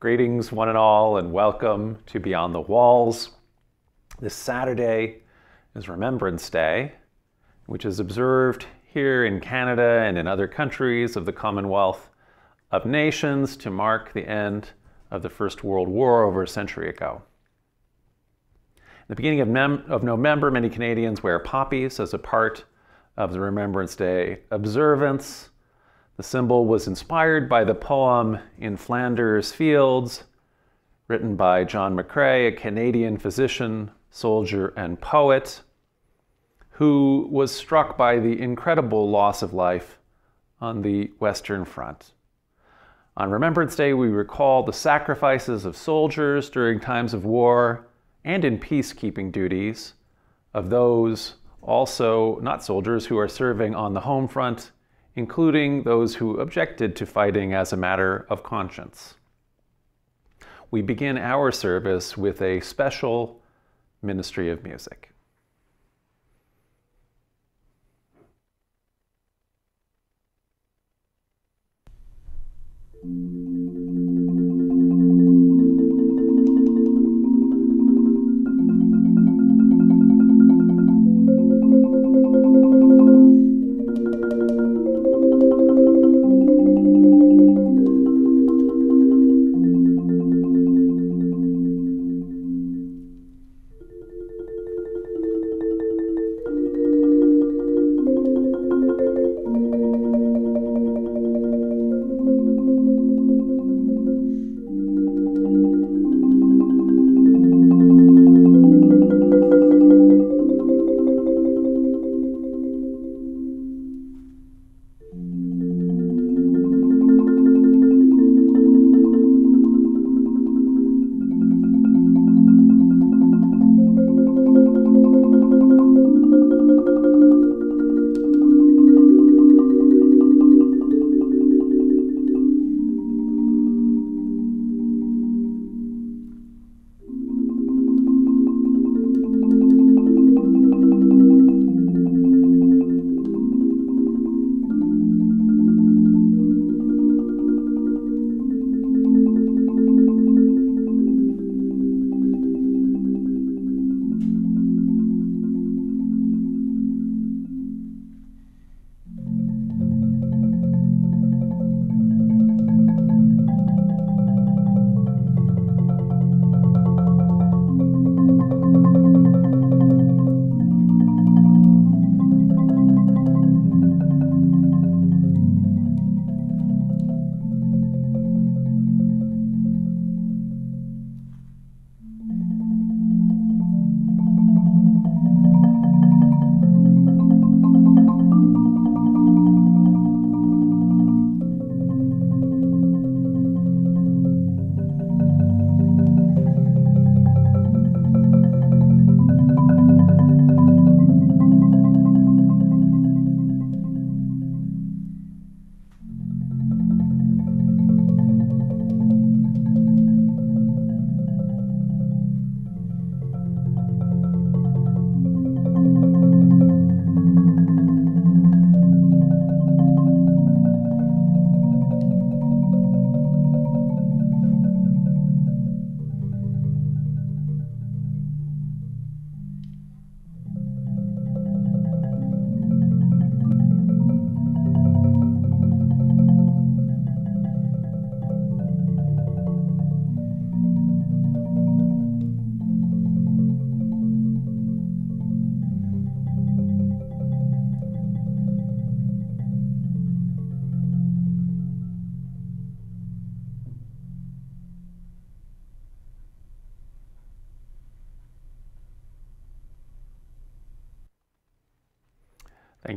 Greetings, one and all, and welcome to Beyond the Walls. This Saturday is Remembrance Day, which is observed here in Canada and in other countries of the Commonwealth of Nations to mark the end of the First World War over a century ago. At the beginning of, of November, many Canadians wear poppies as a part of the Remembrance Day observance. The symbol was inspired by the poem In Flanders Fields, written by John McCrae, a Canadian physician, soldier, and poet, who was struck by the incredible loss of life on the Western Front. On Remembrance Day, we recall the sacrifices of soldiers during times of war and in peacekeeping duties, of those also not soldiers who are serving on the home front including those who objected to fighting as a matter of conscience. We begin our service with a special ministry of music.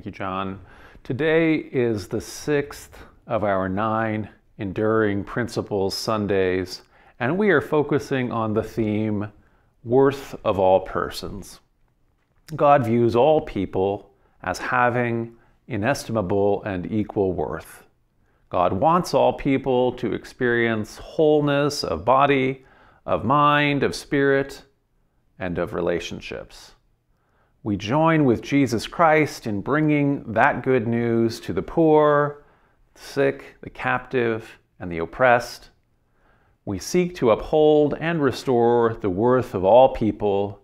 Thank you, John. Today is the sixth of our nine Enduring Principles Sundays, and we are focusing on the theme worth of all persons. God views all people as having inestimable and equal worth. God wants all people to experience wholeness of body, of mind, of spirit, and of relationships we join with Jesus Christ in bringing that good news to the poor, the sick, the captive, and the oppressed. we seek to uphold and restore the worth of all people,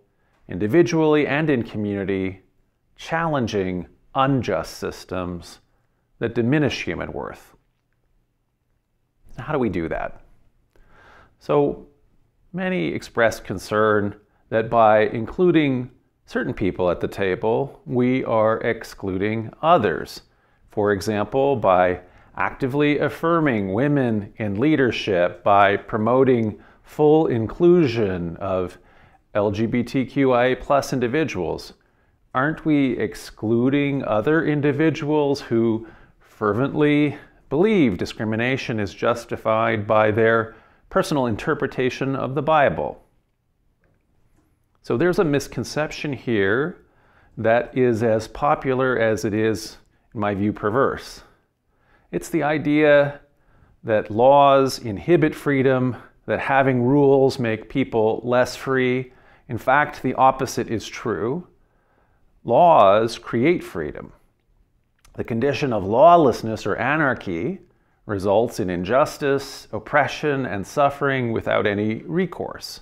individually and in community, challenging unjust systems that diminish human worth. How do we do that? So many expressed concern that by including certain people at the table, we are excluding others. For example, by actively affirming women in leadership, by promoting full inclusion of LGBTQIA plus individuals, aren't we excluding other individuals who fervently believe discrimination is justified by their personal interpretation of the Bible? So there's a misconception here that is as popular as it is, in my view, perverse. It's the idea that laws inhibit freedom, that having rules make people less free. In fact, the opposite is true. Laws create freedom. The condition of lawlessness or anarchy results in injustice, oppression, and suffering without any recourse.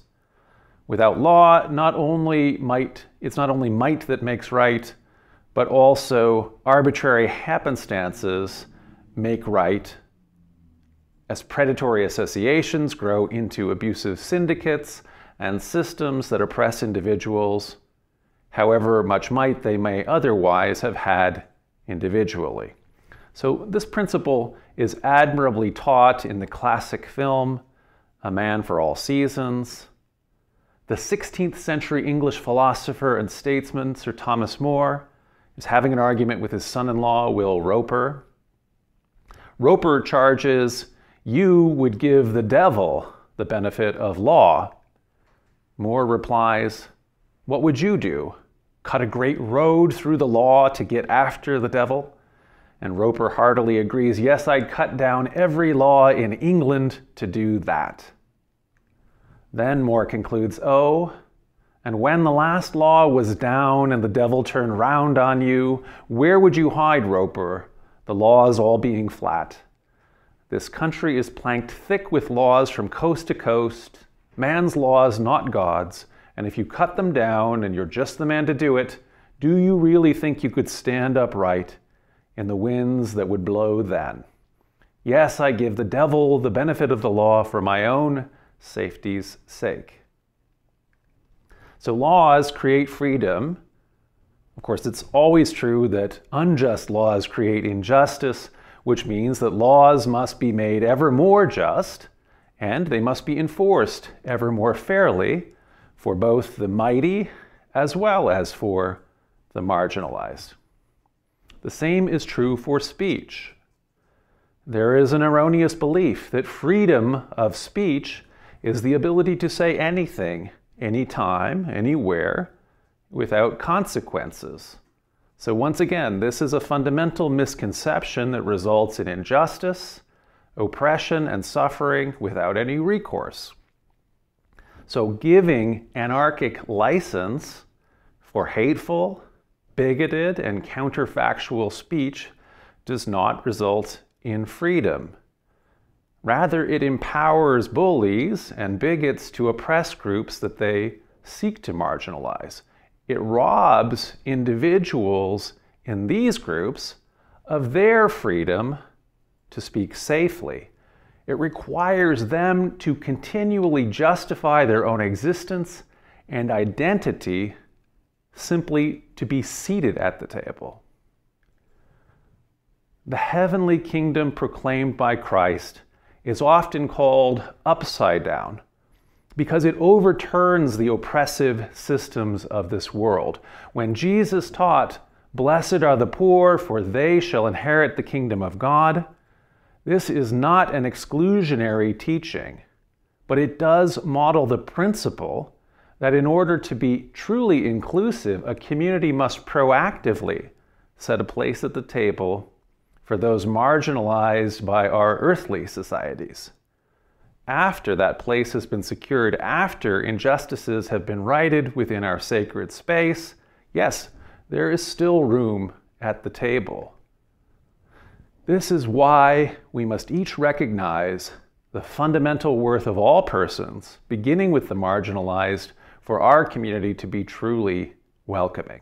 Without law, not only might, it's not only might that makes right, but also arbitrary happenstances make right as predatory associations grow into abusive syndicates and systems that oppress individuals, however much might they may otherwise have had individually. So this principle is admirably taught in the classic film A Man for All Seasons, the 16th century English philosopher and statesman Sir Thomas More is having an argument with his son-in-law Will Roper. Roper charges you would give the devil the benefit of law. More replies, what would you do? Cut a great road through the law to get after the devil? And Roper heartily agrees, yes, I'd cut down every law in England to do that. Then More concludes, Oh, and when the last law was down and the devil turned round on you, where would you hide, Roper, the laws all being flat? This country is planked thick with laws from coast to coast, man's laws, not God's, and if you cut them down and you're just the man to do it, do you really think you could stand upright in the winds that would blow then? Yes, I give the devil the benefit of the law for my own safety's sake. So laws create freedom. Of course, it's always true that unjust laws create injustice, which means that laws must be made ever more just and they must be enforced ever more fairly for both the mighty as well as for the marginalized. The same is true for speech. There is an erroneous belief that freedom of speech is the ability to say anything, anytime, anywhere, without consequences. So once again, this is a fundamental misconception that results in injustice, oppression, and suffering without any recourse. So giving anarchic license for hateful, bigoted, and counterfactual speech does not result in freedom. Rather, it empowers bullies and bigots to oppress groups that they seek to marginalize. It robs individuals in these groups of their freedom to speak safely. It requires them to continually justify their own existence and identity simply to be seated at the table. The heavenly kingdom proclaimed by Christ is often called upside down because it overturns the oppressive systems of this world. When Jesus taught, Blessed are the poor, for they shall inherit the kingdom of God, this is not an exclusionary teaching, but it does model the principle that in order to be truly inclusive, a community must proactively set a place at the table for those marginalized by our earthly societies. After that place has been secured, after injustices have been righted within our sacred space, yes, there is still room at the table. This is why we must each recognize the fundamental worth of all persons, beginning with the marginalized, for our community to be truly welcoming.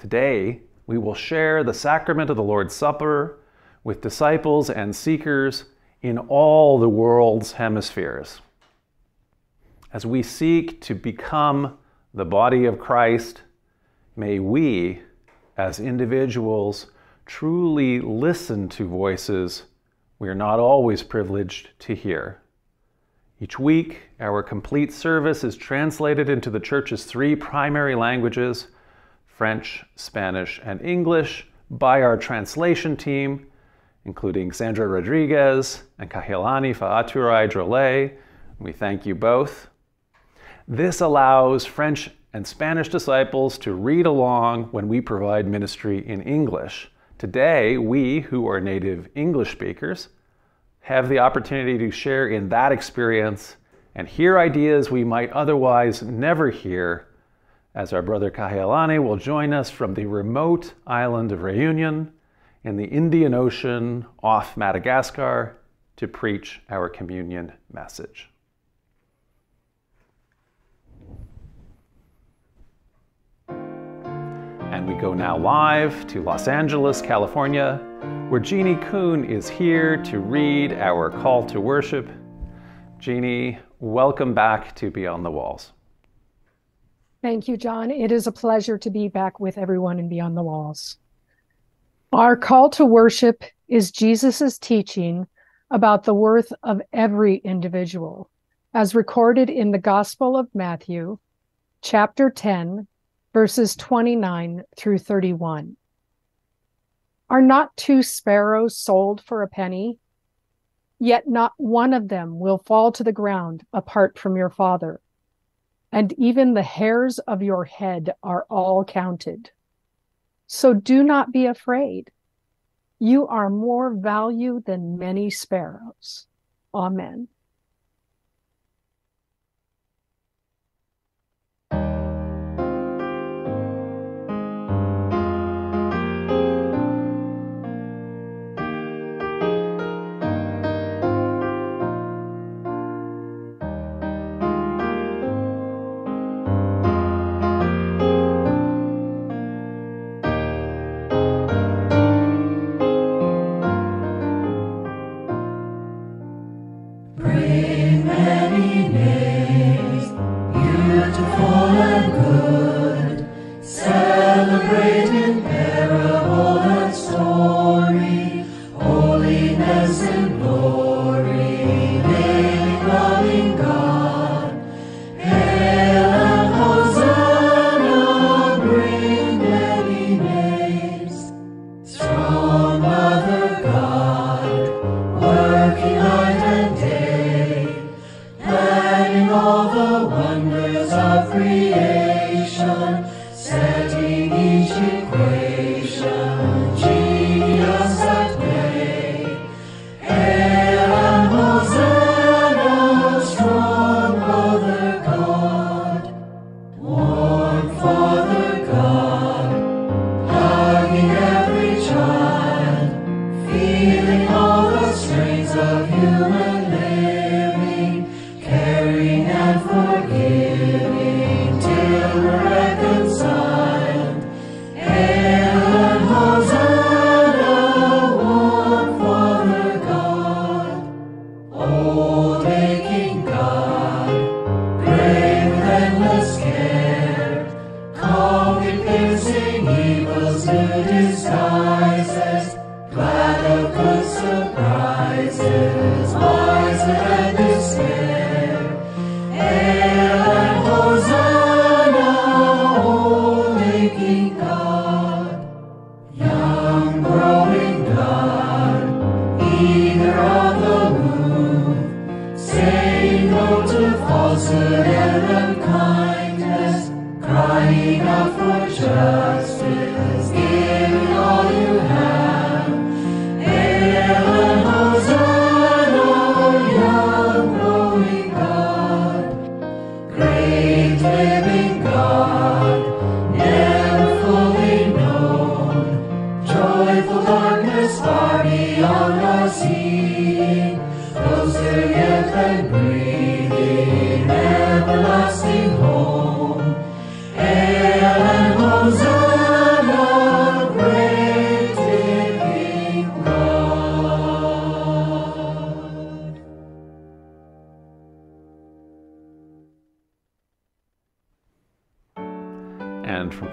Today, we will share the sacrament of the Lord's Supper with disciples and seekers in all the world's hemispheres. As we seek to become the body of Christ, may we, as individuals, truly listen to voices we are not always privileged to hear. Each week, our complete service is translated into the Church's three primary languages French, Spanish, and English by our translation team, including Sandra Rodriguez and Kahealani Faaturai Drollet. We thank you both. This allows French and Spanish disciples to read along when we provide ministry in English. Today, we, who are native English speakers, have the opportunity to share in that experience and hear ideas we might otherwise never hear as our brother Kahealani will join us from the remote island of Reunion in the Indian Ocean off Madagascar to preach our communion message. And we go now live to Los Angeles, California, where Jeannie Kuhn is here to read our call to worship. Jeannie, welcome back to Beyond the Walls. Thank you, John. It is a pleasure to be back with everyone in Beyond the Walls. Our call to worship is Jesus' teaching about the worth of every individual, as recorded in the Gospel of Matthew, chapter 10, verses 29 through 31. Are not two sparrows sold for a penny? Yet not one of them will fall to the ground apart from your Father. And even the hairs of your head are all counted. So do not be afraid. You are more value than many sparrows. Amen. Joyful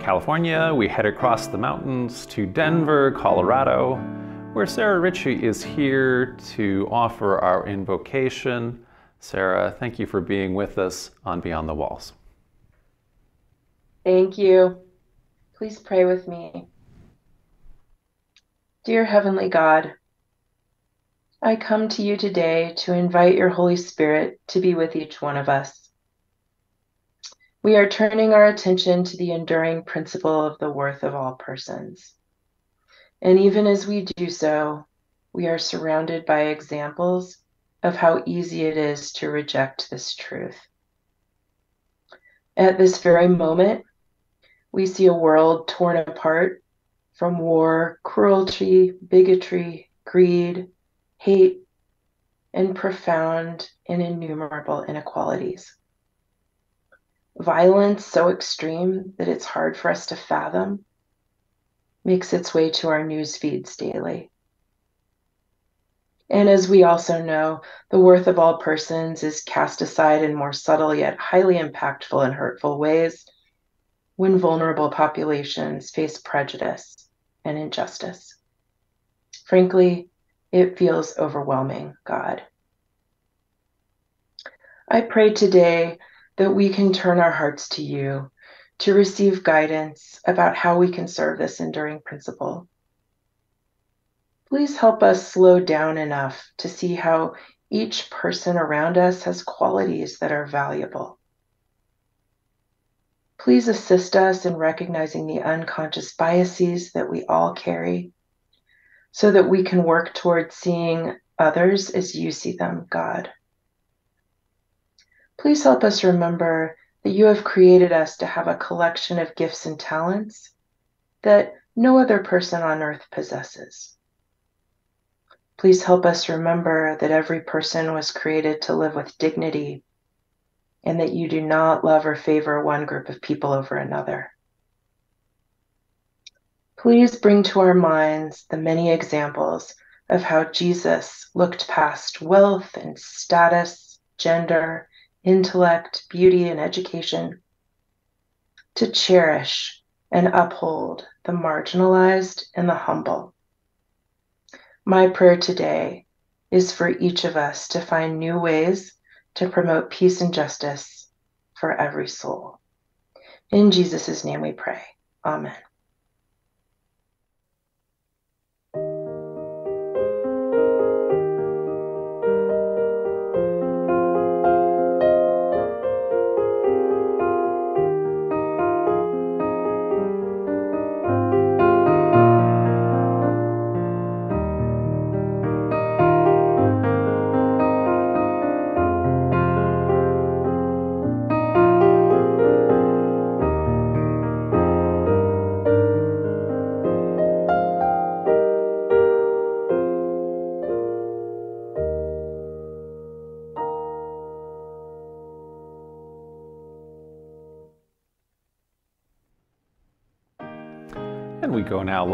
California, we head across the mountains to Denver, Colorado, where Sarah Richey is here to offer our invocation. Sarah, thank you for being with us on Beyond the Walls. Thank you. Please pray with me. Dear Heavenly God, I come to you today to invite your Holy Spirit to be with each one of us. We are turning our attention to the enduring principle of the worth of all persons. And even as we do so, we are surrounded by examples of how easy it is to reject this truth. At this very moment, we see a world torn apart from war, cruelty, bigotry, greed, hate, and profound and innumerable inequalities violence so extreme that it's hard for us to fathom makes its way to our news feeds daily. And as we also know, the worth of all persons is cast aside in more subtle yet highly impactful and hurtful ways when vulnerable populations face prejudice and injustice. Frankly, it feels overwhelming, God. I pray today that we can turn our hearts to you to receive guidance about how we can serve this enduring principle. Please help us slow down enough to see how each person around us has qualities that are valuable. Please assist us in recognizing the unconscious biases that we all carry so that we can work towards seeing others as you see them, God. Please help us remember that you have created us to have a collection of gifts and talents that no other person on earth possesses. Please help us remember that every person was created to live with dignity and that you do not love or favor one group of people over another. Please bring to our minds the many examples of how Jesus looked past wealth and status, gender, intellect, beauty, and education, to cherish and uphold the marginalized and the humble. My prayer today is for each of us to find new ways to promote peace and justice for every soul. In Jesus' name we pray. Amen.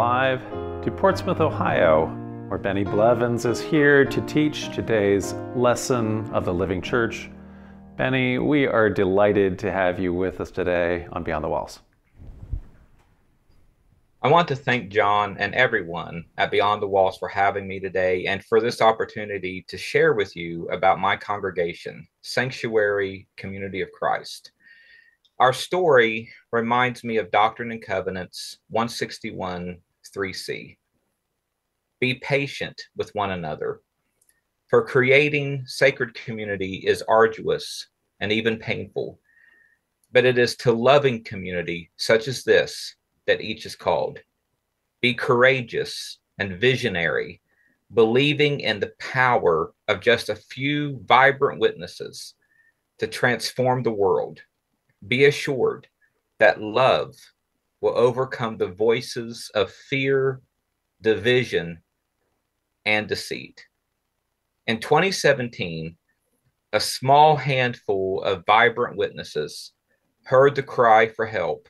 Live to Portsmouth, Ohio, where Bennie Blevins is here to teach today's lesson of the Living Church. Bennie, we are delighted to have you with us today on Beyond the Walls. I want to thank John and everyone at Beyond the Walls for having me today and for this opportunity to share with you about my congregation, Sanctuary Community of Christ. Our story reminds me of Doctrine and Covenants 161 3c. Be patient with one another, for creating sacred community is arduous and even painful, but it is to loving community such as this that each is called. Be courageous and visionary, believing in the power of just a few vibrant witnesses to transform the world be assured that love will overcome the voices of fear, division, and deceit. In 2017, a small handful of vibrant witnesses heard the cry for help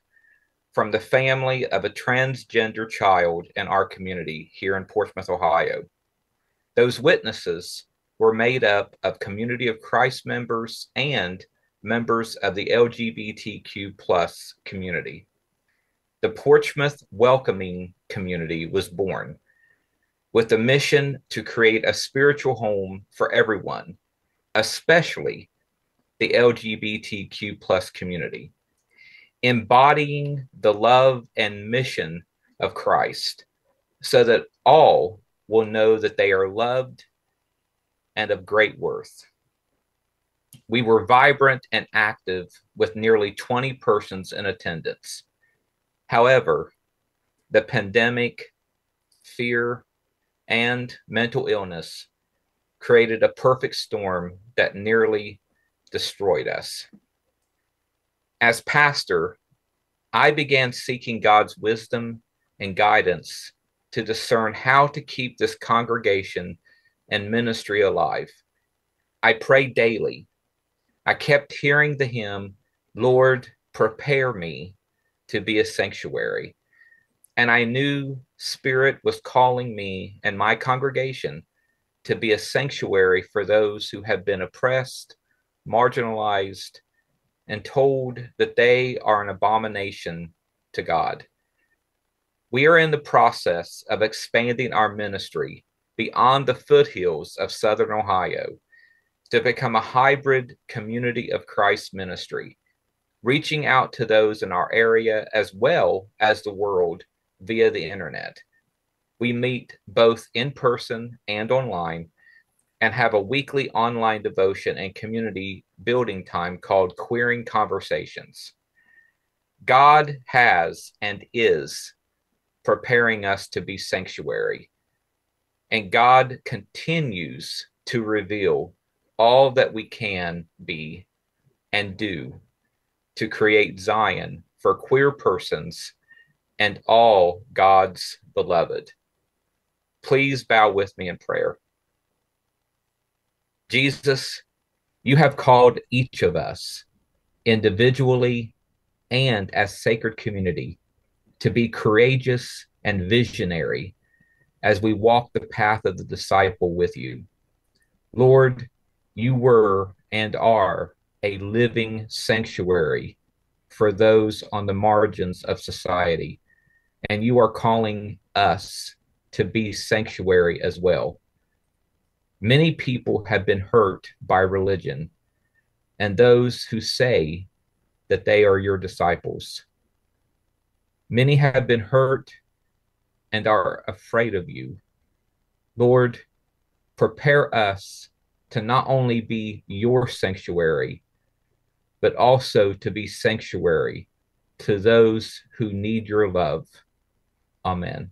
from the family of a transgender child in our community here in Portsmouth, Ohio. Those witnesses were made up of Community of Christ members and members of the LGBTQ plus community. The Portsmouth Welcoming Community was born with the mission to create a spiritual home for everyone, especially the LGBTQ plus community, embodying the love and mission of Christ so that all will know that they are loved and of great worth. We were vibrant and active with nearly 20 persons in attendance. However, the pandemic, fear, and mental illness created a perfect storm that nearly destroyed us. As pastor, I began seeking God's wisdom and guidance to discern how to keep this congregation and ministry alive. I prayed daily. I kept hearing the hymn, Lord, prepare me to be a sanctuary. And I knew Spirit was calling me and my congregation to be a sanctuary for those who have been oppressed, marginalized, and told that they are an abomination to God. We are in the process of expanding our ministry beyond the foothills of Southern Ohio to become a hybrid community of Christ ministry, reaching out to those in our area as well as the world via the internet. We meet both in person and online and have a weekly online devotion and community building time called Queering Conversations. God has and is preparing us to be sanctuary, and God continues to reveal all that we can be and do to create Zion for queer persons and all God's beloved. Please bow with me in prayer. Jesus, you have called each of us individually and as sacred community to be courageous and visionary as we walk the path of the disciple with you. Lord, you were and are a living sanctuary for those on the margins of society and you are calling us to be sanctuary as well. Many people have been hurt by religion and those who say that they are your disciples. Many have been hurt and are afraid of you. Lord, prepare us to not only be your sanctuary, but also to be sanctuary to those who need your love. Amen.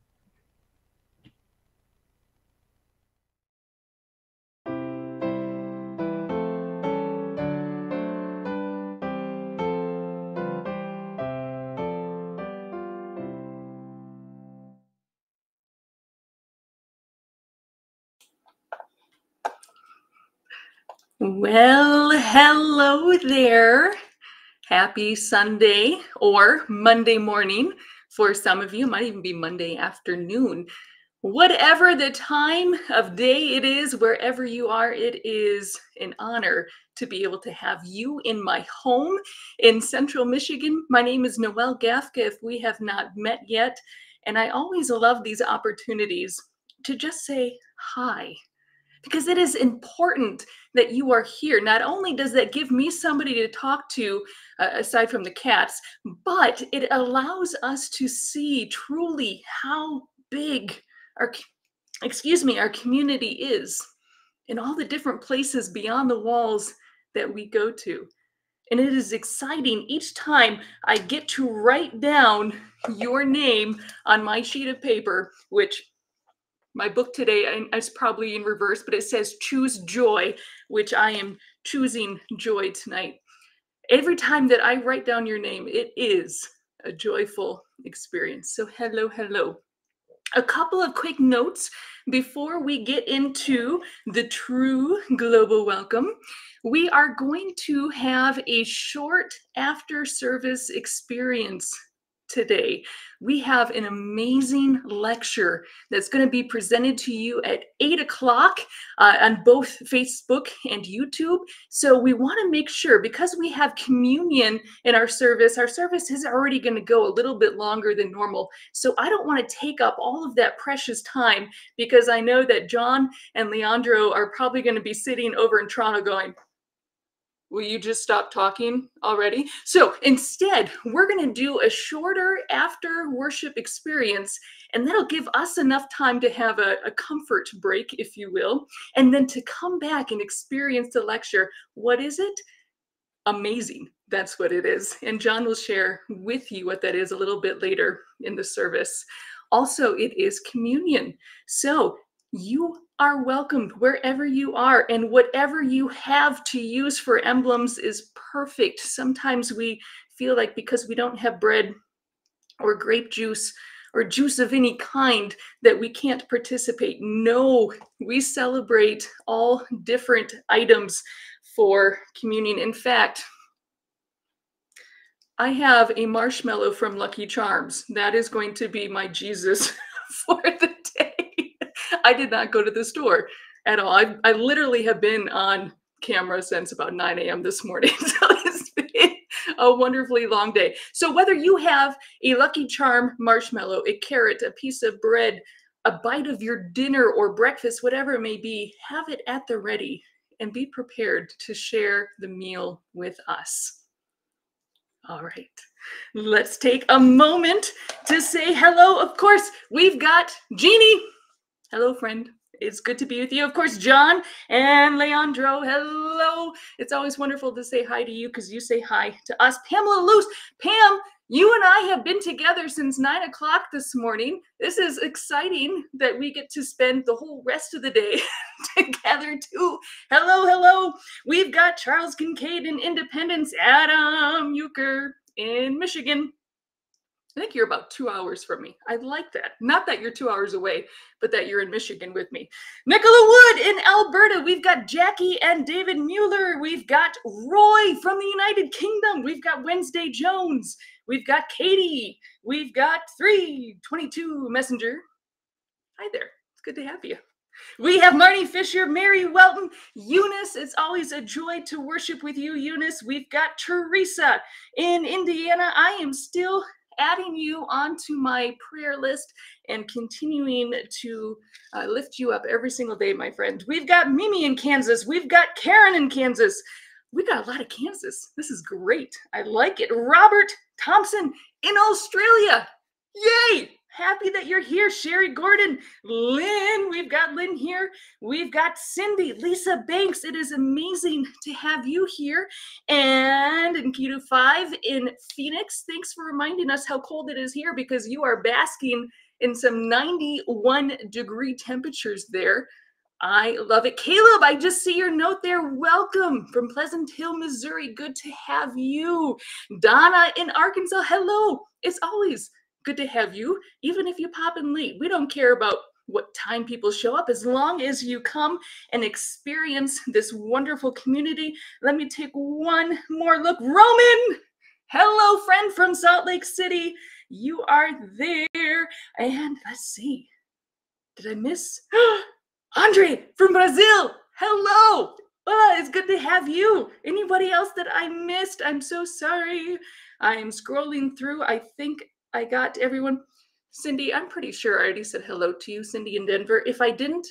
Well, hello there. Happy Sunday or Monday morning for some of you, It might even be Monday afternoon. Whatever the time of day it is, wherever you are, it is an honor to be able to have you in my home in central Michigan. My name is Noelle Gafka, if we have not met yet. And I always love these opportunities to just say hi because it is important that you are here. Not only does that give me somebody to talk to, uh, aside from the cats, but it allows us to see truly how big our, excuse me, our community is in all the different places beyond the walls that we go to. And it is exciting each time I get to write down your name on my sheet of paper, which my book today is probably in reverse, but it says choose joy, which I am choosing joy tonight. Every time that I write down your name, it is a joyful experience. So, hello, hello. A couple of quick notes before we get into the true global welcome. We are going to have a short after service experience today. We have an amazing lecture that's going to be presented to you at 8 o'clock uh, on both Facebook and YouTube. So we want to make sure, because we have communion in our service, our service is already going to go a little bit longer than normal. So I don't want to take up all of that precious time because I know that John and Leandro are probably going to be sitting over in Toronto going, Will you just stop talking already? So instead, we're going to do a shorter after worship experience, and that'll give us enough time to have a, a, comfort break, if you will, and then to come back and experience the lecture. What is it? Amazing. That's what it is. And John will share with you what that is a little bit later in the service. Also, it is communion. So you are welcomed wherever you are, and whatever you have to use for emblems is perfect. Sometimes we feel like because we don't have bread or grape juice or juice of any kind that we can't participate. No, we celebrate all different items for communion. In fact, I have a marshmallow from Lucky Charms. That is going to be my Jesus for the. I did not go to the store at all. I, I literally have been on camera since about 9 a.m. this morning. so it's been a wonderfully long day. So whether you have a Lucky Charm marshmallow, a carrot, a piece of bread, a bite of your dinner or breakfast, whatever it may be, have it at the ready and be prepared to share the meal with us. All right, let's take a moment to say hello. Of course, we've got Jeannie. Hello, friend. It's good to be with you. Of course, John and Leandro. Hello. It's always wonderful to say hi to you because you say hi to us. Pamela Luce. Pam, you and I have been together since nine o'clock this morning. This is exciting that we get to spend the whole rest of the day together, too. Hello, hello. We've got Charles Kincaid in Independence, Adam Euchre in Michigan. I think you're about two hours from me. I like that. Not that you're two hours away, but that you're in Michigan with me. Nicola Wood in Alberta. We've got Jackie and David Mueller. We've got Roy from the United Kingdom. We've got Wednesday Jones. We've got Katie. We've got 322 Messenger. Hi there. It's good to have you. We have Marnie Fisher, Mary Welton, Eunice. It's always a joy to worship with you, Eunice. We've got Teresa in Indiana. I am still adding you onto my prayer list and continuing to uh, lift you up every single day, my friend. We've got Mimi in Kansas. We've got Karen in Kansas. We got a lot of Kansas. This is great. I like it. Robert Thompson in Australia. Yay! Happy that you're here, Sherry Gordon. Lynn, we've got Lynn here. We've got Cindy, Lisa Banks. It is amazing to have you here. And in Keto 5 in Phoenix, thanks for reminding us how cold it is here because you are basking in some 91 degree temperatures there. I love it. Caleb, I just see your note there. Welcome from Pleasant Hill, Missouri. Good to have you. Donna in Arkansas, hello. It's always good to have you, even if you pop in late. We don't care about what time people show up as long as you come and experience this wonderful community. Let me take one more look. Roman, hello, friend from Salt Lake City. You are there. And let's see. Did I miss? Andre from Brazil. Hello. Oh, it's good to have you. Anybody else that I missed? I'm so sorry. I am scrolling through. I think I got everyone. Cindy, I'm pretty sure I already said hello to you, Cindy in Denver. If I didn't,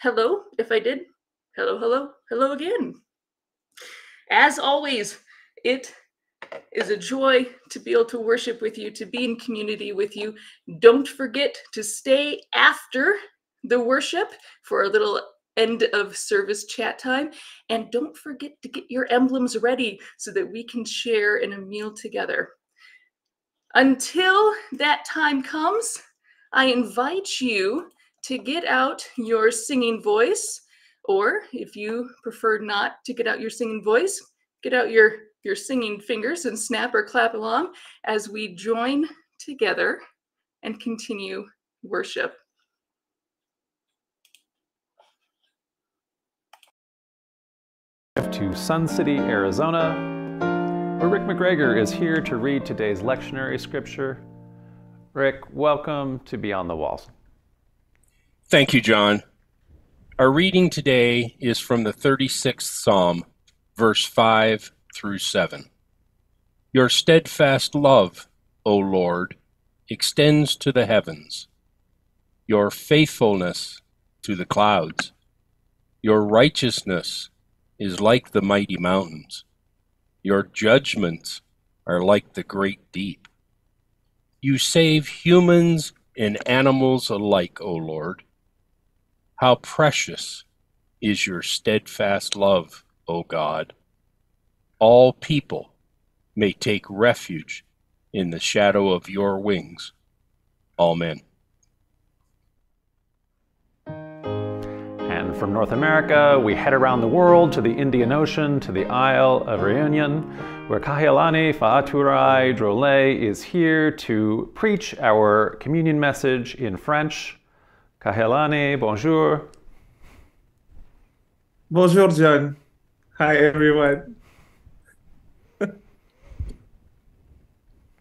hello. If I did, hello, hello, hello again. As always, it is a joy to be able to worship with you, to be in community with you. Don't forget to stay after the worship for a little end of service chat time. And don't forget to get your emblems ready so that we can share in a meal together. Until that time comes, I invite you to get out your singing voice, or if you prefer not to get out your singing voice, get out your, your singing fingers and snap or clap along as we join together and continue worship. To Sun City, Arizona, Rick McGregor is here to read today's lectionary scripture. Rick, welcome to Beyond the Walls. Thank you, John. Our reading today is from the 36th Psalm, verse 5 through 7. Your steadfast love, O Lord, extends to the heavens, your faithfulness to the clouds. Your righteousness is like the mighty mountains. Your judgments are like the great deep. You save humans and animals alike, O Lord. How precious is your steadfast love, O God. All people may take refuge in the shadow of your wings. Amen. From North America, we head around the world to the Indian Ocean, to the Isle of Reunion, where Kahealani Faaturai Drollet is here to preach our communion message in French. Kahealani, bonjour. Bonjour, John. Hi, everyone.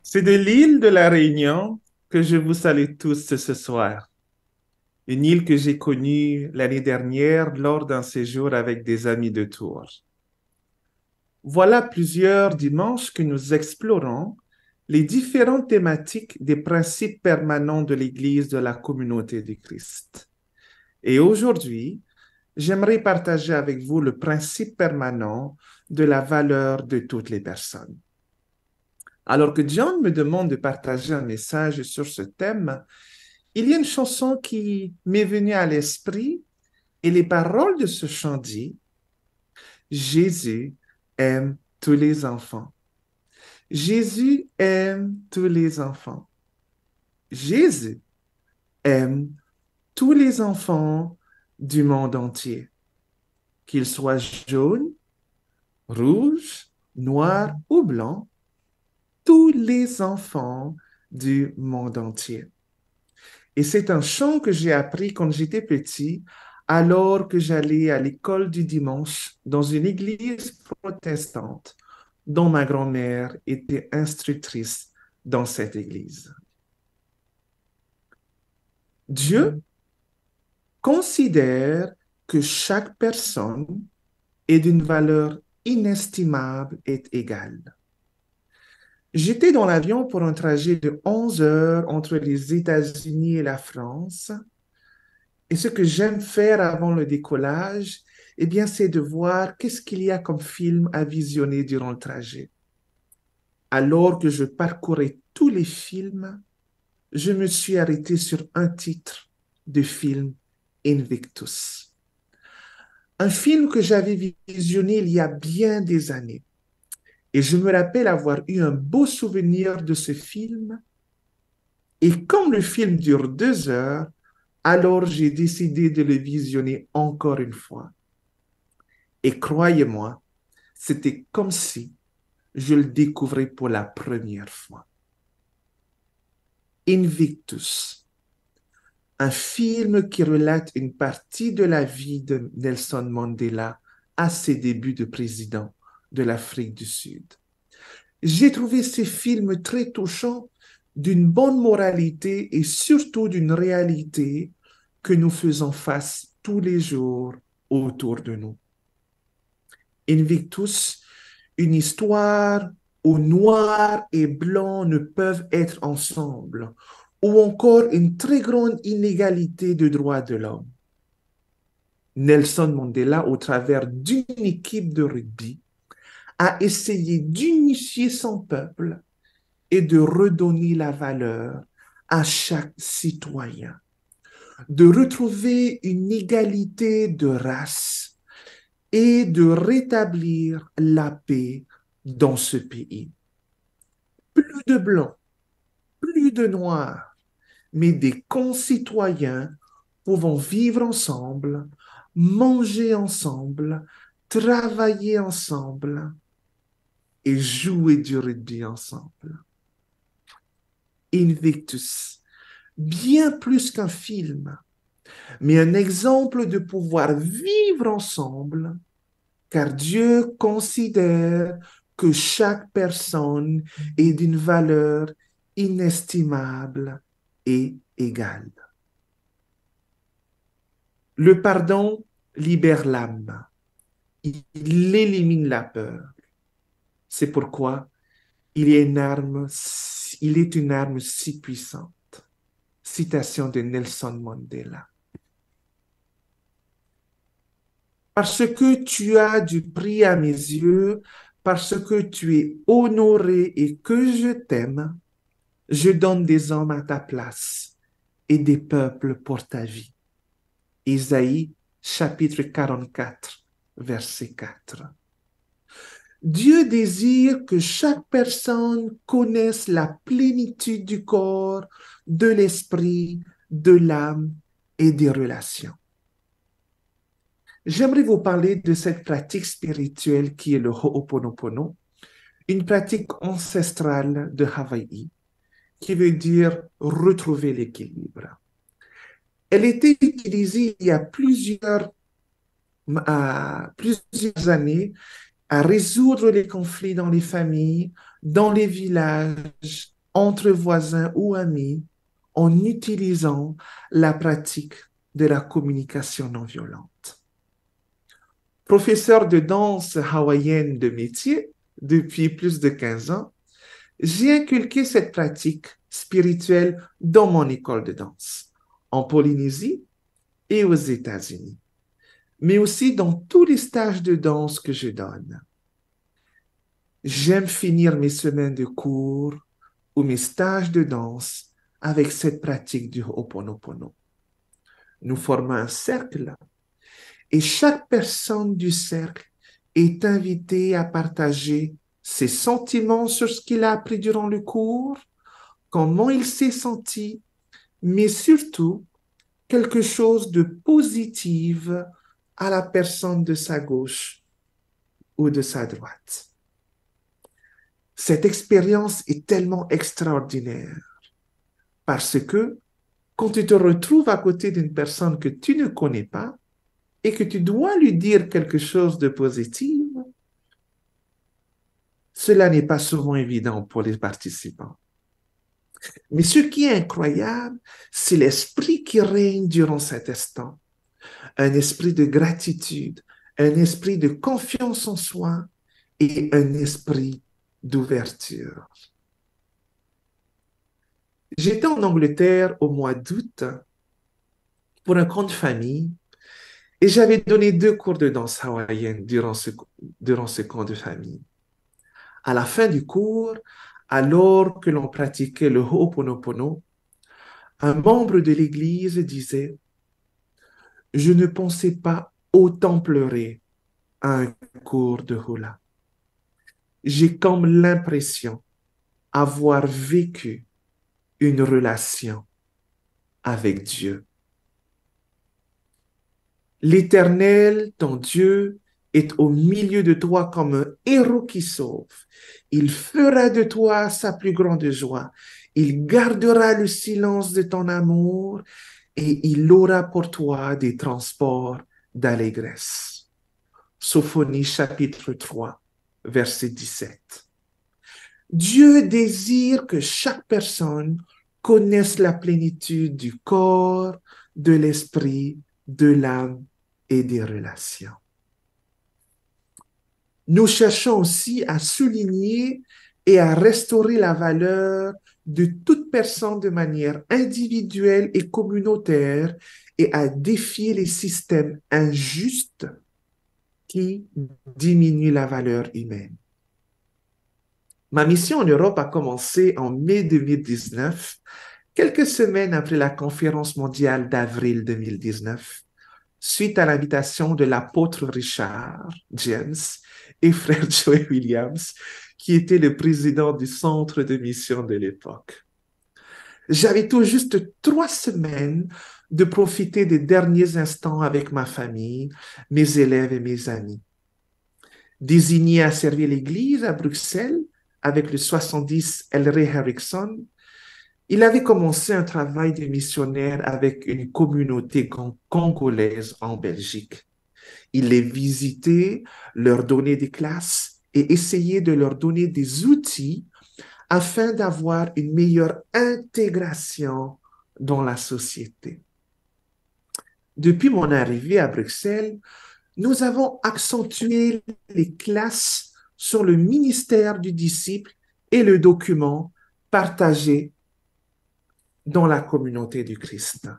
C'est de l'île de la Réunion que je vous salue tous ce soir. Une île que j'ai connue l'année dernière lors d'un séjour avec des amis de Tours. Voilà plusieurs dimanches que nous explorons les différentes thématiques des principes permanents de l'Église de la communauté du Christ. Et aujourd'hui, j'aimerais partager avec vous le principe permanent de la valeur de toutes les personnes. Alors que John me demande de partager un message sur ce thème, il y a une chanson qui m'est venue à l'esprit et les paroles de ce chant dit Jésus aime tous les enfants. Jésus aime tous les enfants. Jésus aime tous les enfants du monde entier, qu'ils soient jaunes, rouges, noirs ou blancs, tous les enfants du monde entier. Et c'est un chant que j'ai appris quand j'étais petit, alors que j'allais à l'école du dimanche dans une église protestante dont ma grand-mère était instructrice dans cette église. Dieu considère que chaque personne est d'une valeur inestimable et égale. J'étais dans l'avion pour un trajet de 11 heures entre les États-Unis et la France. Et ce que j'aime faire avant le décollage, eh bien, c'est de voir qu'est-ce qu'il y a comme film à visionner durant le trajet. Alors que je parcourais tous les films, je me suis arrêté sur un titre de film Invictus. Un film que j'avais visionné il y a bien des années. Et je me rappelle avoir eu un beau souvenir de ce film. Et comme le film dure deux heures, alors j'ai décidé de le visionner encore une fois. Et croyez-moi, c'était comme si je le découvrais pour la première fois. Invictus, un film qui relate une partie de la vie de Nelson Mandela à ses débuts de président de l'Afrique du Sud. J'ai trouvé ces films très touchants, d'une bonne moralité et surtout d'une réalité que nous faisons face tous les jours autour de nous. Invictus, une histoire où noir et blanc ne peuvent être ensemble, ou encore une très grande inégalité de droits de l'homme. Nelson Mandela, au travers d'une équipe de rugby, a essayé d'unifier son peuple et de redonner la valeur à chaque citoyen, de retrouver une égalité de race et de rétablir la paix dans ce pays. Plus de blancs, plus de noirs, mais des concitoyens pouvant vivre ensemble, manger ensemble, travailler ensemble et jouer du rugby ensemble. Invictus, bien plus qu'un film, mais un exemple de pouvoir vivre ensemble, car Dieu considère que chaque personne est d'une valeur inestimable et égale. Le pardon libère l'âme. Il élimine la peur. C'est pourquoi il est une arme, si puissante. Citation de Nelson Mandela. Parce que tu as du prix à mes yeux, parce que tu es honoré et que je t'aime, je donne des hommes à ta place et des peuples pour ta vie. Isaïe chapitre 44, verset 4. Dieu désire que chaque personne connaisse la plénitude du corps, de l'esprit, de l'âme et des relations. J'aimerais vous parler de cette pratique spirituelle qui est le Ho'oponopono, une pratique ancestrale de Hawaï qui veut dire retrouver l'équilibre. Elle était utilisée il y a plusieurs, plusieurs années à résoudre les conflits dans les familles, dans les villages, entre voisins ou amis, en utilisant la pratique de la communication non violente. Professeur de danse hawaïenne de métier depuis plus de 15 ans, j'ai inculqué cette pratique spirituelle dans mon école de danse, en Polynésie et aux États-Unis, mais aussi dans tous les stages de danse que je donne. J'aime finir mes semaines de cours ou mes stages de danse avec cette pratique du Ho'oponopono. Nous formons un cercle et chaque personne du cercle est invitée à partager ses sentiments sur ce qu'il a appris durant le cours, comment il s'est senti, mais surtout quelque chose de positif à la personne de sa gauche ou de sa droite. Cette expérience est tellement extraordinaire parce que quand tu te retrouves à côté d'une personne que tu ne connais pas et que tu dois lui dire quelque chose de positif, cela n'est pas souvent évident pour les participants. Mais ce qui est incroyable, c'est l'esprit qui règne durant cet instant. Un esprit de gratitude, un esprit de confiance en soi et un esprit d'ouverture. J'étais en Angleterre au mois d'août pour un camp de famille et j'avais donné deux cours de danse hawaïenne durant ce, camp de famille. À la fin du cours, alors que l'on pratiquait le Ho'oponopono, un membre de l'Église disait Je ne pensais pas autant pleurer à un cours de hula. J'ai comme l'impression avoir vécu une relation avec Dieu. L'Éternel, ton Dieu, est au milieu de toi comme un héros qui sauve. Il fera de toi sa plus grande joie. Il gardera le silence de ton amour et il aura pour toi des transports d'allégresse. Sophonie chapitre 3, verset 17. Dieu désire que chaque personne connaisse la plénitude du corps, de l'esprit, de l'âme et des relations. Nous cherchons aussi à souligner et à restaurer la valeur de toute personne de manière individuelle et communautaire et à défier les systèmes injustes qui diminuent la valeur humaine. Ma mission en Europe a commencé en mai 2019, quelques semaines après la conférence mondiale d'avril 2019, suite à l'invitation de l'apôtre Richard James et frère Joey Williams, qui était le président du centre de mission de l'époque. J'avais tout juste trois semaines de profiter des derniers instants avec ma famille, mes élèves et mes amis. Désigné à servir l'Église à Bruxelles avec le 70 Elray Harrison, Il avait commencé un travail de missionnaire avec une communauté congolaise en Belgique. Il les visitait, leur donnait des classes et essayait de leur donner des outils afin d'avoir une meilleure intégration dans la société. Depuis mon arrivée à Bruxelles, nous avons accentué les classes sur le ministère du disciple et le document partagé dans la communauté du Christ.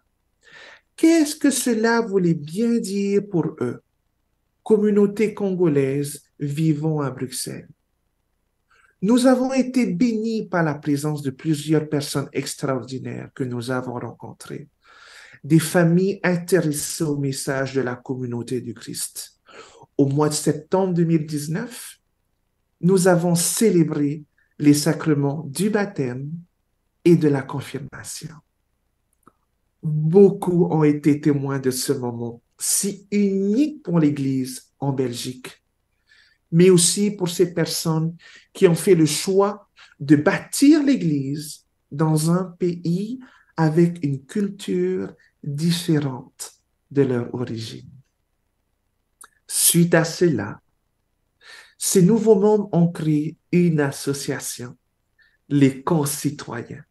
Qu'est-ce que cela voulait bien dire pour eux, communauté congolaise vivant à Bruxelles? Nous avons été bénis par la présence de plusieurs personnes extraordinaires que nous avons rencontrées, des familles intéressées au message de la communauté du Christ. Au mois de septembre 2019, nous avons célébré les sacrements du baptême et de la confirmation. Beaucoup ont été témoins de ce moment si unique pour l'Église en Belgique, mais aussi pour ces personnes qui ont fait le choix de bâtir l'Église dans un pays avec une culture différente de leur origine. Suite à cela, ces nouveaux membres ont créé une association, les concitoyens,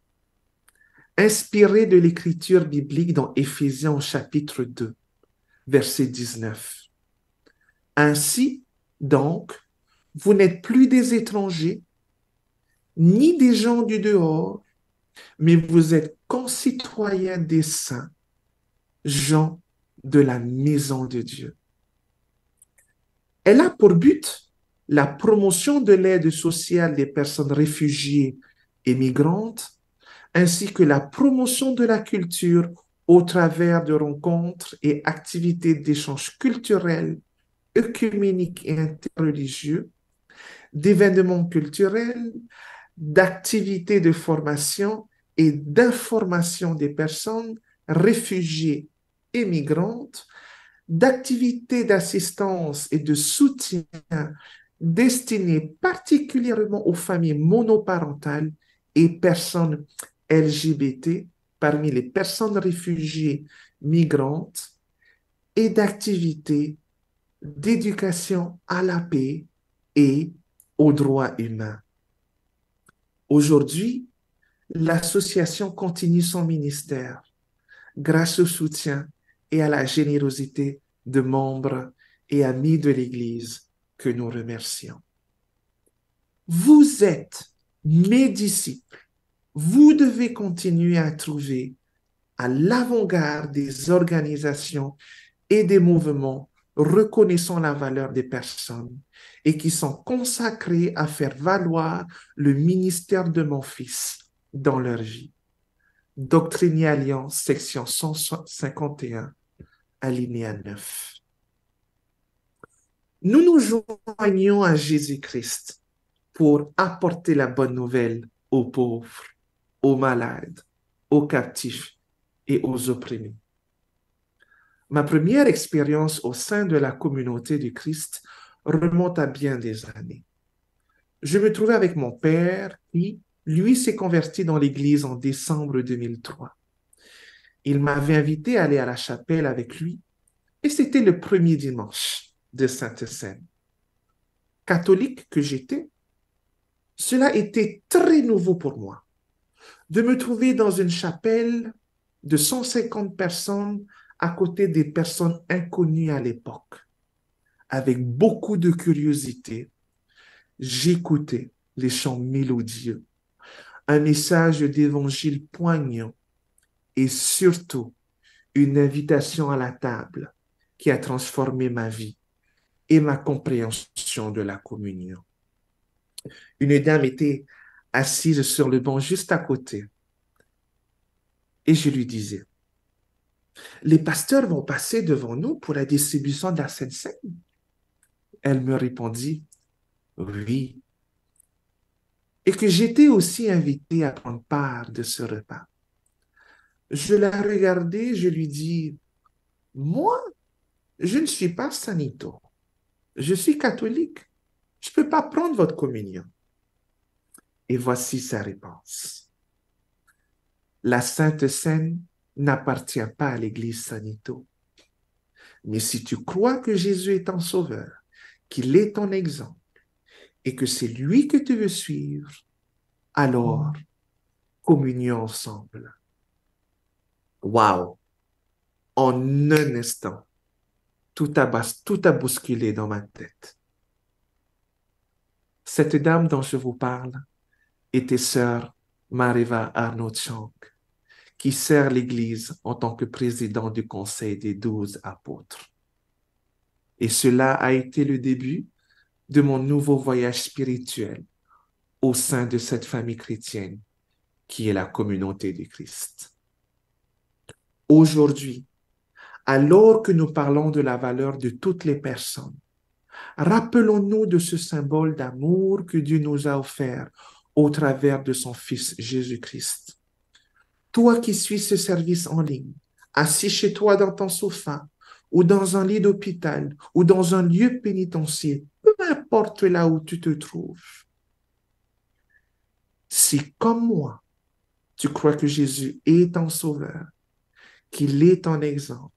inspirée de l'écriture biblique dans Éphésiens chapitre 2, verset 19. Ainsi, donc, vous n'êtes plus des étrangers, ni des gens du dehors, mais vous êtes concitoyens des saints, gens de la maison de Dieu. Elle a pour but la promotion de l'aide sociale des personnes réfugiées et migrantes, ainsi que la promotion de la culture au travers de rencontres et activités d'échanges culturels, œcuméniques et interreligieux, d'événements culturels, d'activités de formation et d'information des personnes réfugiées et migrantes, d'activités d'assistance et de soutien destiné particulièrement aux familles monoparentales et personnes LGBT parmi les personnes réfugiées migrantes et d'activités d'éducation à la paix et aux droits humains. Aujourd'hui, l'association continue son ministère grâce au soutien et à la générosité de membres et amis de l'Église que nous remercions. Vous êtes mes disciples. Vous devez continuer à trouver à l'avant-garde des organisations et des mouvements reconnaissant la valeur des personnes et qui sont consacrés à faire valoir le ministère de mon Fils dans leur vie. Doctrine et Alliance, section 151, alinéa 9. Nous nous joignons à Jésus-Christ pour apporter la bonne nouvelle aux pauvres, aux malades, aux captifs et aux opprimés. Ma première expérience au sein de la communauté du Christ remonte à bien des années. Je me trouvais avec mon père qui, lui, s'est converti dans l'Église en décembre 2003. Il m'avait invité à aller à la chapelle avec lui et c'était le premier dimanche de Sainte-Seine. Catholique que j'étais, cela était très nouveau pour moi de me trouver dans une chapelle de 150 personnes à côté des personnes inconnues à l'époque. Avec beaucoup de curiosité, j'écoutais les chants mélodieux, un message d'évangile poignant et surtout une invitation à la table qui a transformé ma vie et ma compréhension de la communion. Une dame était assise sur le banc juste à côté. Et je lui disais, les pasteurs vont passer devant nous pour la distribution de la Sainte Seine. Elle me répondit, oui. Et que j'étais aussi invité à prendre part de ce repas. Je la regardais, je lui dis, moi, je ne suis pas sanito je suis catholique. Je ne peux pas prendre votre communion. Et voici sa réponse. la Sainte Seine n'appartient pas à l'Église Sanito. Mais si tu crois que Jésus est ton sauveur, qu'il est ton exemple et que c'est lui que tu veux suivre, alors communion ensemble. Wow! En un instant, tout a, bas- tout a bousculé dans ma tête. Cette dame dont je vous parle était sœur Mariva Arnaud Chang, qui sert l'Église en tant que président du Conseil des douze apôtres. Et cela a été le début de mon nouveau voyage spirituel au sein de cette famille chrétienne qui est la communauté du Christ. Aujourd'hui, alors que nous parlons de la valeur de toutes les personnes, rappelons-nous de ce symbole d'amour que Dieu nous a offert au travers de son Fils Jésus-Christ. Toi qui suis ce service en ligne, assis chez toi dans ton sofa, ou dans un lit d'hôpital, ou dans un lieu pénitentiaire, peu importe là où tu te trouves. Si comme moi, tu crois que Jésus est ton sauveur, qu'il est ton exemple,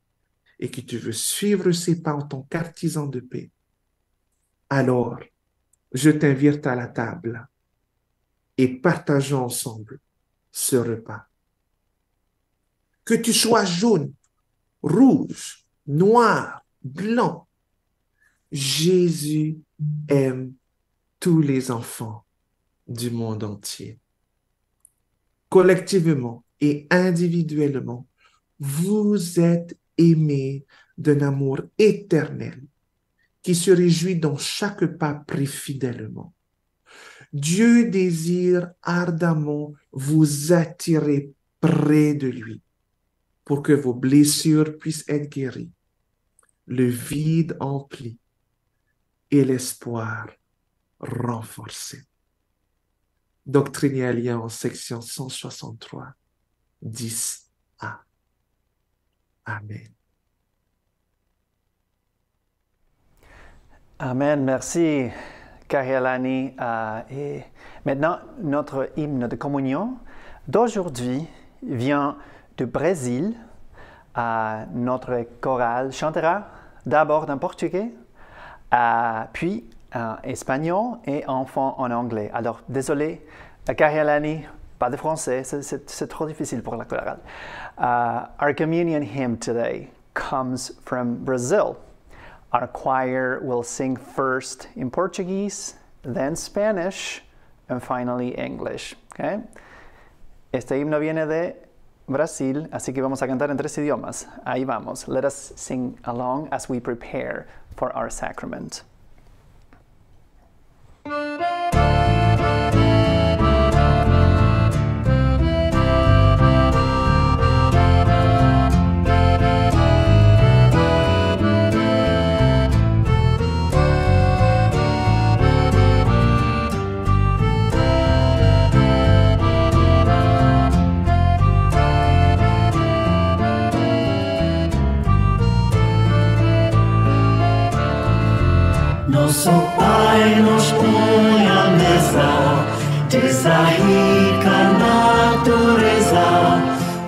et que tu veux suivre ses pas en tant qu'artisan de paix, alors je t'invite à la table et partageons ensemble ce repas. Que tu sois jaune, rouge, noir, blanc, Jésus aime tous les enfants du monde entier. Collectivement et individuellement, vous êtes aimés d'un amour éternel qui se réjouit dans chaque pas pris fidèlement. Dieu désire ardemment vous attirer près de lui pour que vos blessures puissent être guéries, le vide empli et l'espoir renforcé. Doctrine et Alliance, section 163, 10a. Amen. Amen, merci Karyalani. Euh, et maintenant, notre hymne de communion d'aujourd'hui vient du Brésil. Euh, notre chorale chantera d'abord en portugais, euh, puis en espagnol et enfin en anglais. Alors, désolé, Karyalani, pas de français, c'est- trop difficile pour la chorale. Uh, our communion hymn today comes from Brazil. Our choir will sing first in Portuguese, then Spanish, and finally English. Okay? Este himno viene de Brasil, así que vamos a cantar en tres idiomas. Ahí vamos. Let us sing along as we prepare for our sacrament. Nosso Pai nos põe à mesa dessa rica natureza,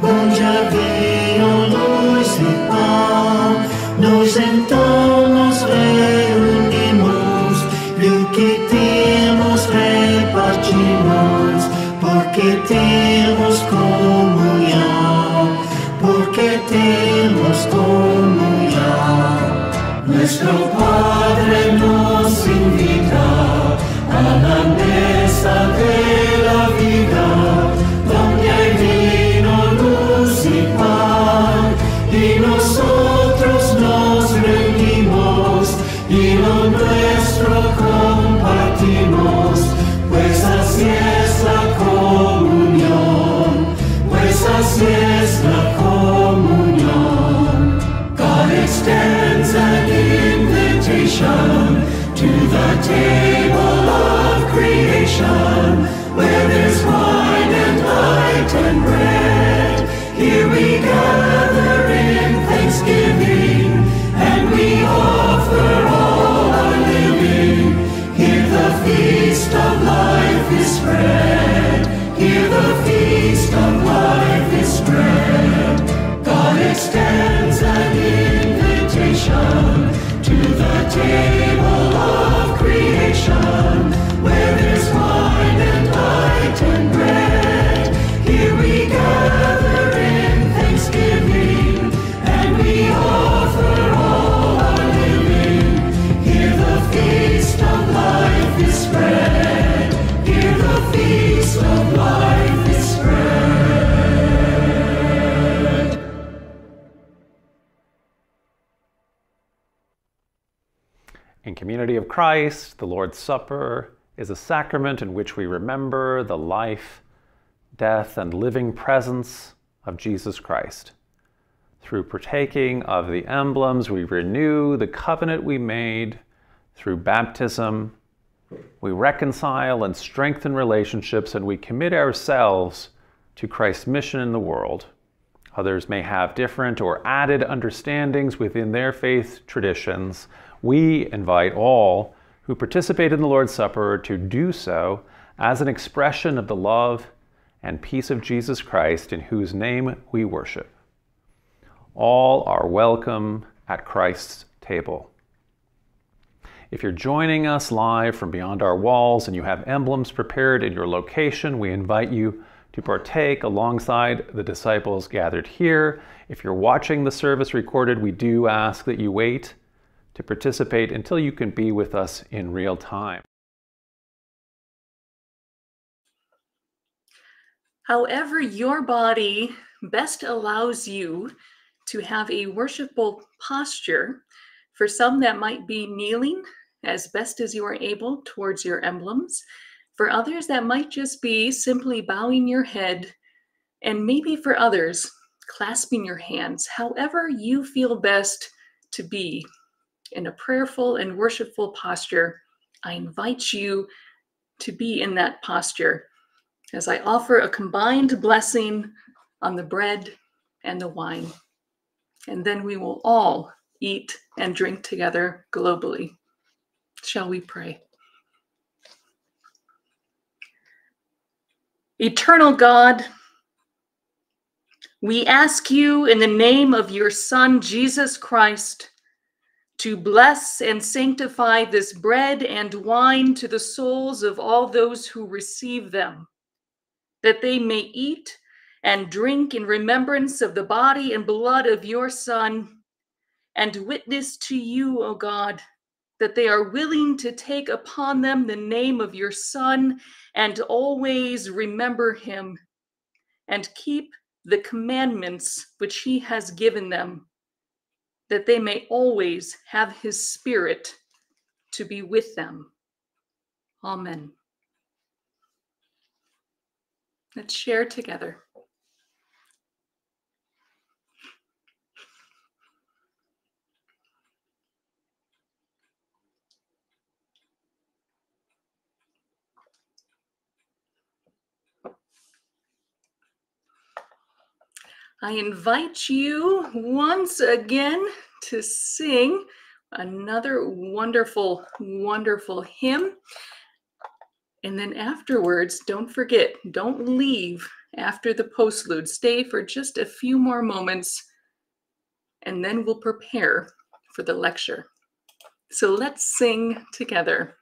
onde havia luz e pão. Nós então nos reunimos e o que temos repartimos, porque temos of Christ, the Lord's Supper is a sacrament in which we remember the life, death, and living presence of Jesus Christ. Through partaking of the emblems, we renew the covenant we made through baptism. We reconcile and strengthen relationships, and we commit ourselves to Christ's mission in the world. Others may have different or added understandings within their faith traditions. We invite all who participate in the Lord's Supper to do so as an expression of the love and peace of Jesus Christ, in whose name we worship. All are welcome at Christ's table. If you're joining us live from beyond our walls and you have emblems prepared in your location, we invite you to partake alongside the disciples gathered here. If you're watching the service recorded, we do ask that you wait to participate until you can be with us in real time. However, your body best allows you to have a worshipful posture. For some, that might be kneeling as best as you are able towards your emblems. For others, that might just be simply bowing your head. And maybe for others, clasping your hands, however you feel best to be in a prayerful and worshipful posture. I invite you to be in that posture as I offer a combined blessing on the bread and the wine. And then we will all eat and drink together globally. Shall we pray? Eternal God, we ask you in the name of your Son, Jesus Christ, to bless and sanctify this bread and wine to the souls of all those who receive them, that they may eat and drink in remembrance of the body and blood of your Son, and witness to you, O God, that they are willing to take upon them the name of your Son and always remember him and keep the commandments which he has given them, that they may always have his Spirit to be with them. Amen. Let's share together. I invite you once again to sing another wonderful, wonderful hymn. And then afterwards, don't forget, don't leave after the postlude. Stay for just a few more moments, and then we'll prepare for the lecture. So let's sing together.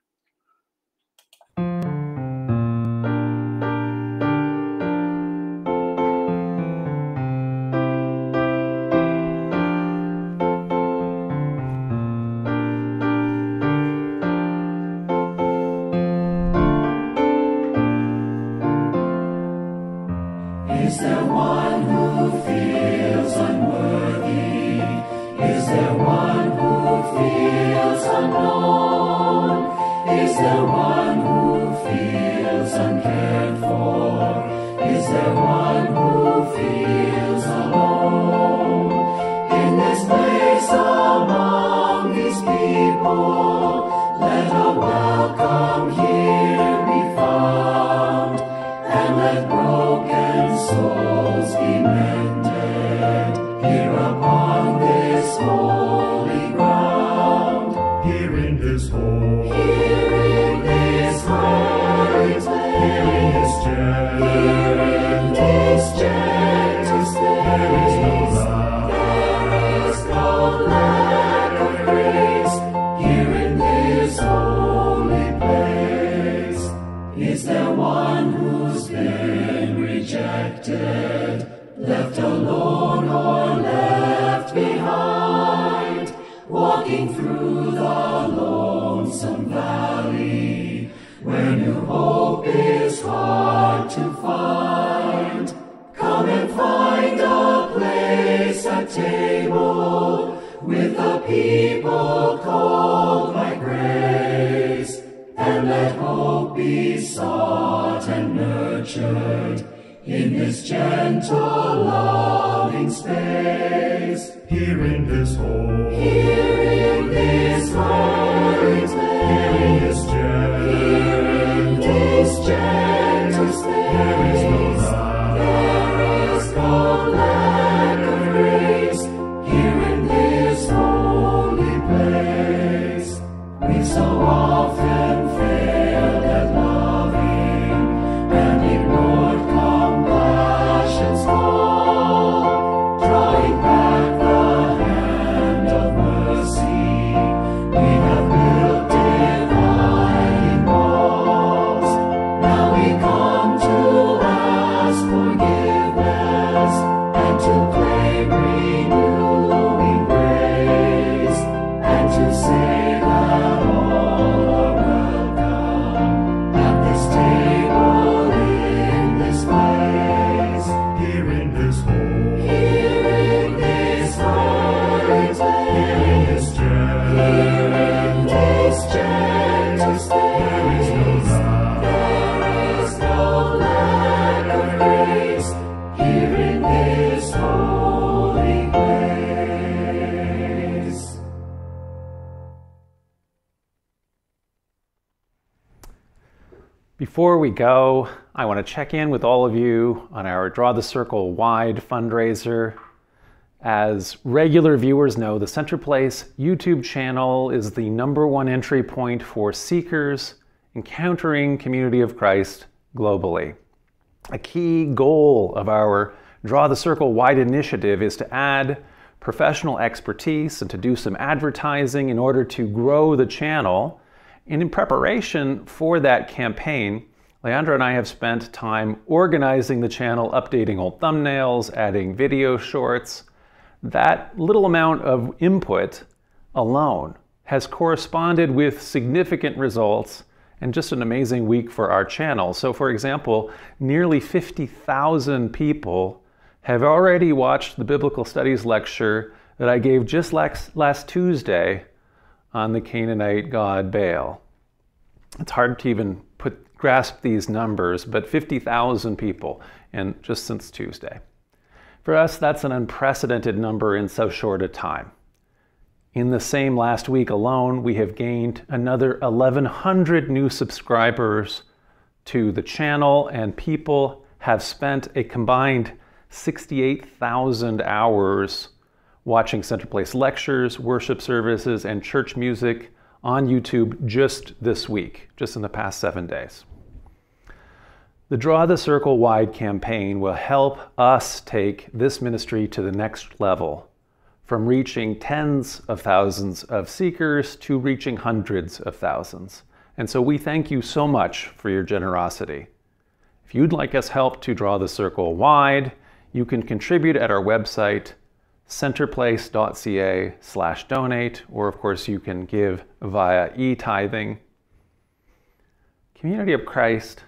Check in with all of you on our Draw the Circle Wide fundraiser. As regular viewers know, the Centre Place YouTube channel is the number one entry point for seekers encountering Community of Christ globally. A key goal of our Draw the Circle Wide initiative is to add professional expertise and to do some advertising in order to grow the channel. And in preparation for that campaign, Leandro and I have spent time organizing the channel, updating old thumbnails, adding video shorts. That little amount of input alone has corresponded with significant results and just an amazing week for our channel. So, for example, nearly 50,000 people have already watched the biblical studies lecture that I gave just last, last Tuesday on the Canaanite god Baal. It's hard to even grasp these numbers, but 50,000 people and just since Tuesday. For us, that's an unprecedented number in so short a time. In the same last week alone, we have gained another 1,100 new subscribers to the channel, and people have spent a combined 68,000 hours watching Centre Place lectures, worship services, and church music on YouTube just this week, just in the past seven days. The Draw the Circle Wide campaign will help us take this ministry to the next level, from reaching tens of thousands of seekers to reaching hundreds of thousands. And so we thank you so much for your generosity. If you'd like us help to draw the circle wide, you can contribute at our website, centerplace.ca slash donate, or of course you can give via e-tithing. Community of Christ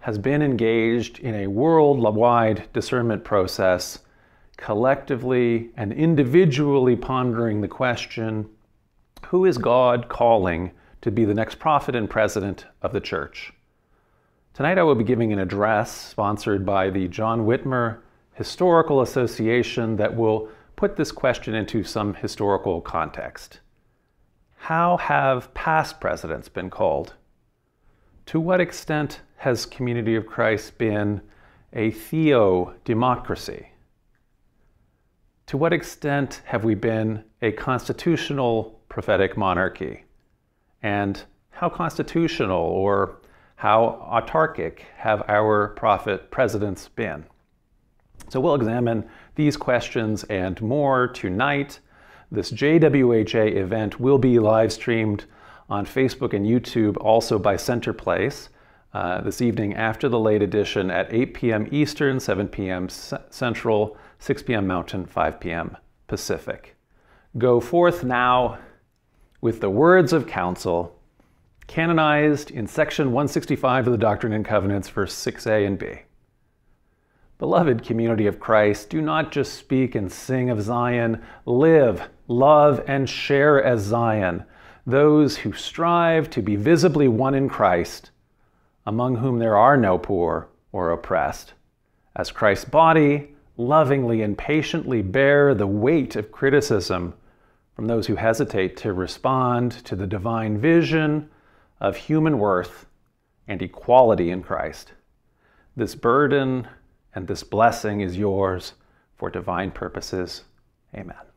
has been engaged in a worldwide discernment process, collectively and individually pondering the question, who is God calling to be the next prophet and president of the church? Tonight I will be giving an address sponsored by the John Whitmer Historical Association that will put this question into some historical context. How have past presidents been called? To what extent has Community of Christ been a theo democracy? To what extent have we been a constitutional prophetic monarchy? And how constitutional or how autarkic have our prophet presidents been? So we'll examine these questions and more tonight. This JWHA event will be live streamed on Facebook and YouTube, also by Centre Place, uh, this evening after the late edition at 8 p.m. Eastern, 7 p.m. C- Central, 6 p.m. Mountain, 5 p.m. Pacific. Go forth now with the words of counsel canonized in section 165 of the Doctrine and Covenants, verse 6a and b. Beloved community of Christ, do not just speak and sing of Zion, live, love, and share as Zion, those who strive to be visibly one in Christ, among whom there are no poor or oppressed. As Christ's body, lovingly and patiently bear the weight of criticism from those who hesitate to respond to the divine vision of human worth and equality in Christ. This burden and this blessing is yours for divine purposes. Amen.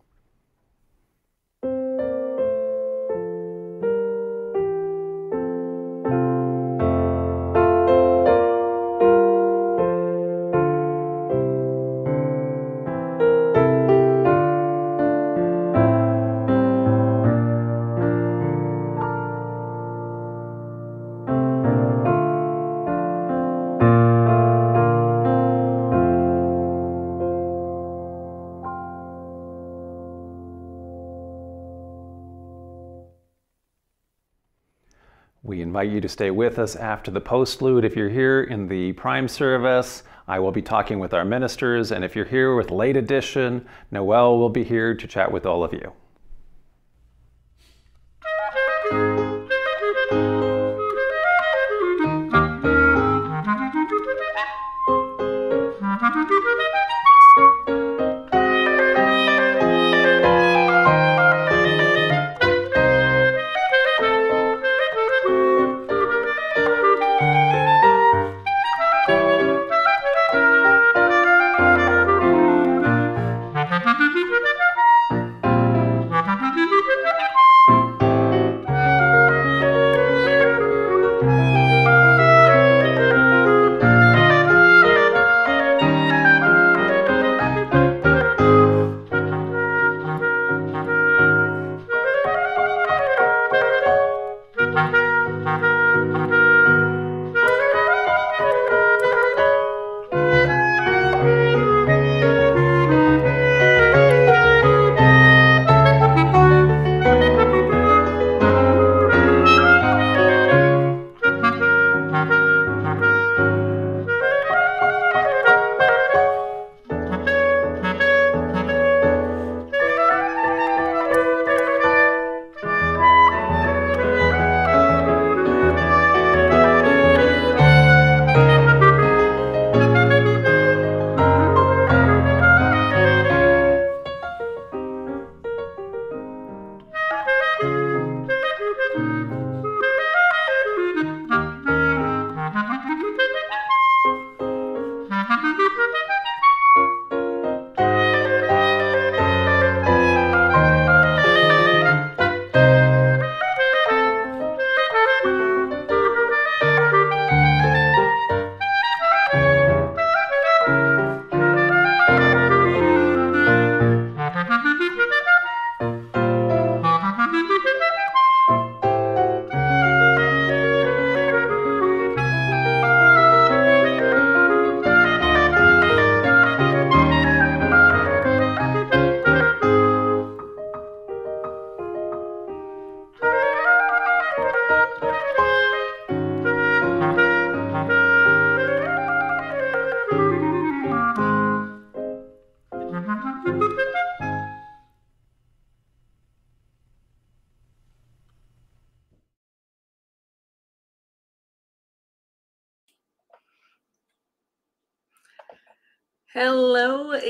Invite you to stay with us after the postlude. If you're here in the prime service, I will be talking with our ministers. And if you're here with late edition, Noel will be here to chat with all of you.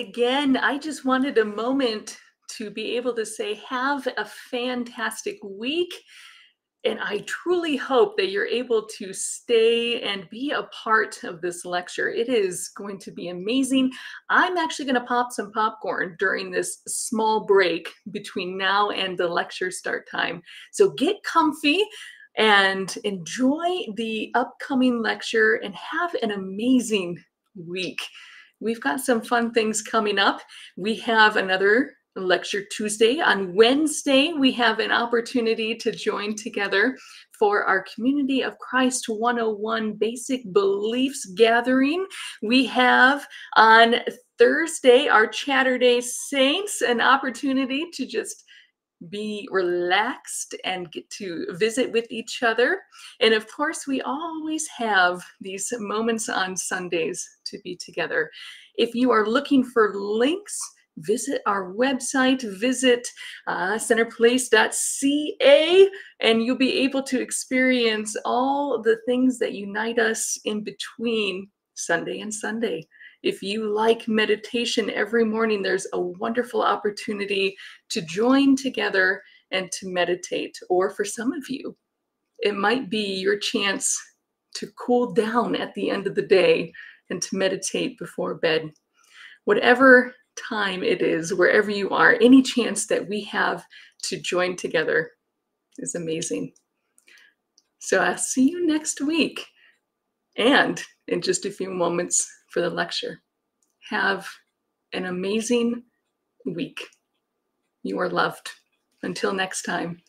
Again. I just wanted a moment to be able to say, have a fantastic week. And I truly hope that you're able to stay and be a part of this lecture. It is going to be amazing. I'm actually going to pop some popcorn during this small break between now and the lecture start time. So get comfy and enjoy the upcoming lecture and have an amazing week. We've got some fun things coming up. We have another lecture Tuesday. On Wednesday, we have an opportunity to join together for our Community of Christ 101 Basic Beliefs Gathering. We have on Thursday, our Chatterday Saints, an opportunity to just be relaxed and get to visit with each other. And of course, we always have these moments on Sundays to be together. If you are looking for links, visit our website, visit uh, centerplace.ca, and you'll be able to experience all the things that unite us in between Sunday and Sunday. If you like meditation every morning, there's a wonderful opportunity to join together and to meditate. Or for some of you, it might be your chance to cool down at the end of the day and to meditate before bed. Whatever time it is, wherever you are, any chance that we have to join together is amazing. So I'll see you next week and in just a few moments for the lecture. Have an amazing week. You are loved. Until next time.